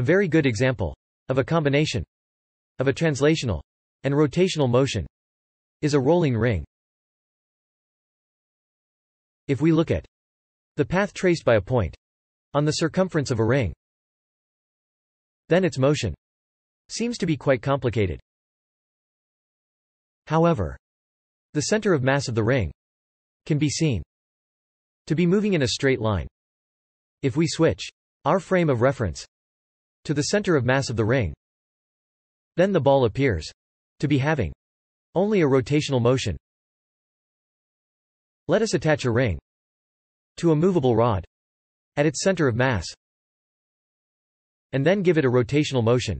A very good example of a combination of a translational and rotational motion is a rolling ring. If we look at the path traced by a point on the circumference of a ring, then its motion seems to be quite complicated. However, the center of mass of the ring can be seen to be moving in a straight line. If we switch our frame of reference to the center of mass of the ring, then the ball appears to be having only a rotational motion. Let us attach a ring to a movable rod at its center of mass and then give it a rotational motion.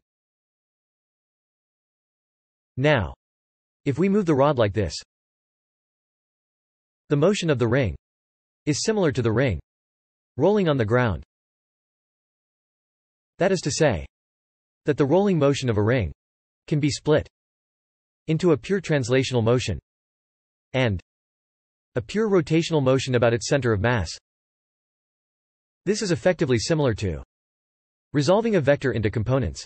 Now, if we move the rod like this, the motion of the ring is similar to the ring rolling on the ground. That is to say, that the rolling motion of a ring can be split into a pure translational motion and a pure rotational motion about its center of mass. This is effectively similar to resolving a vector into components.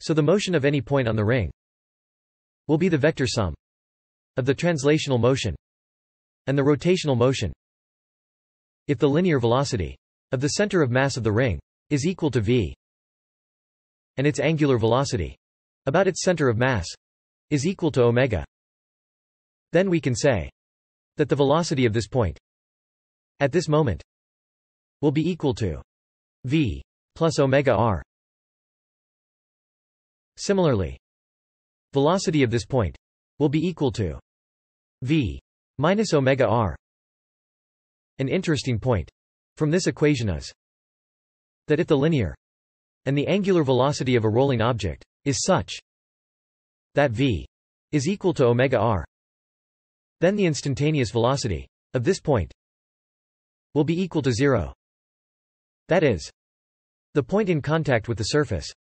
So the motion of any point on the ring will be the vector sum of the translational motion and the rotational motion. If the linear velocity of the center of mass of the ring is equal to v and its angular velocity about its center of mass is equal to omega, then we can say that the velocity of this point at this moment will be equal to v plus omega r. Similarly, velocity of this point will be equal to v minus omega r. An interesting point from this equation is that if the linear and the angular velocity of a rolling object is such that v is equal to omega r, then the instantaneous velocity of this point will be equal to zero. That is, the point in contact with the surface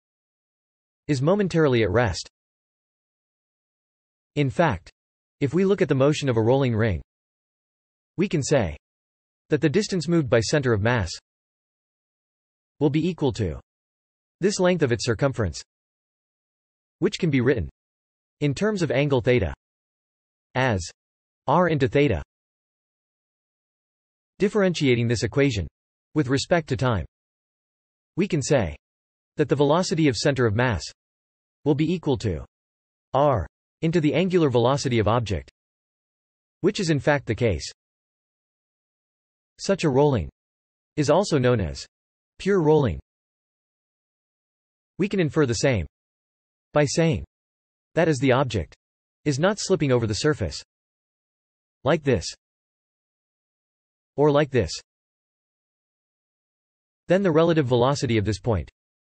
is momentarily at rest. In fact, if we look at the motion of a rolling ring, we can say that the distance moved by center of mass will be equal to this length of its circumference, which can be written in terms of angle theta as r into theta. Differentiating this equation with respect to time, we can say that the velocity of center of mass will be equal to r into the angular velocity of object, which is in fact the case. Such a rolling is also known as pure rolling. We can infer the same by saying that as the object is not slipping over the surface like this or like this then the relative velocity of this point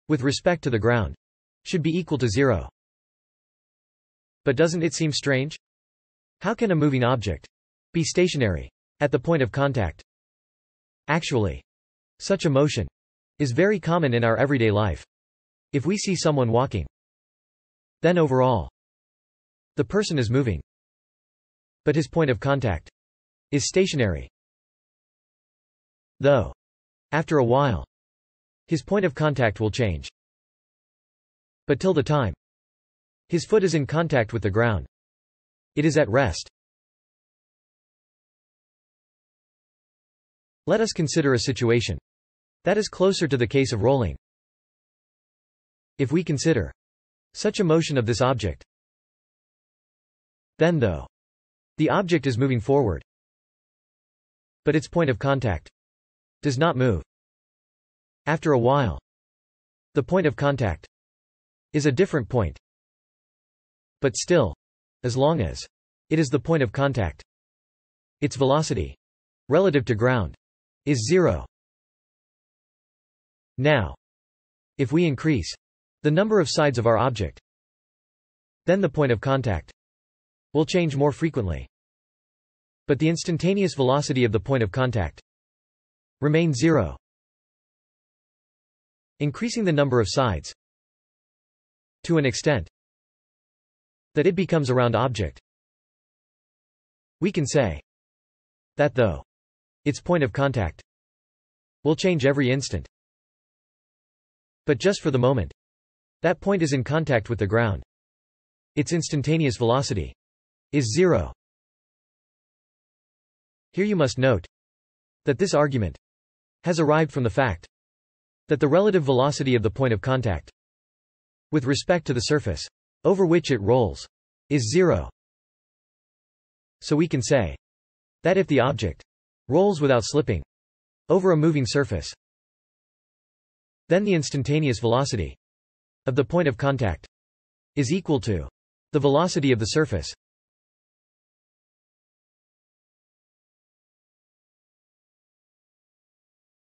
with respect to the ground should be equal to zero. But doesn't it seem strange? How can a moving object be stationary at the point of contact? Actually, such a motion is very common in our everyday life. If we see someone walking, then overall, the person is moving, but his point of contact is stationary. Though, after a while, his point of contact will change. But till the time his foot is in contact with the ground, it is at rest. Let us consider a situation that is closer to the case of rolling. If we consider such a motion of this object, then though the object is moving forward, but its point of contact does not move. After a while, the point of contact is a different point. But still, as long as it is the point of contact, its velocity, relative to ground, is zero. Now, if we increase the number of sides of our object, then the point of contact will change more frequently. But the instantaneous velocity of the point of contact remains zero. Increasing the number of sides to an extent that it becomes a round object. We can say that though its point of contact will change every instant, But just for the moment. That point is in contact with the ground. Its instantaneous velocity is zero. Here you must note that this argument has arrived from the fact that the relative velocity of the point of contact with respect to the surface over which it rolls is zero. So we can say that if the object rolls without slipping over a moving surface, then the instantaneous velocity of the point of contact is equal to the velocity of the surface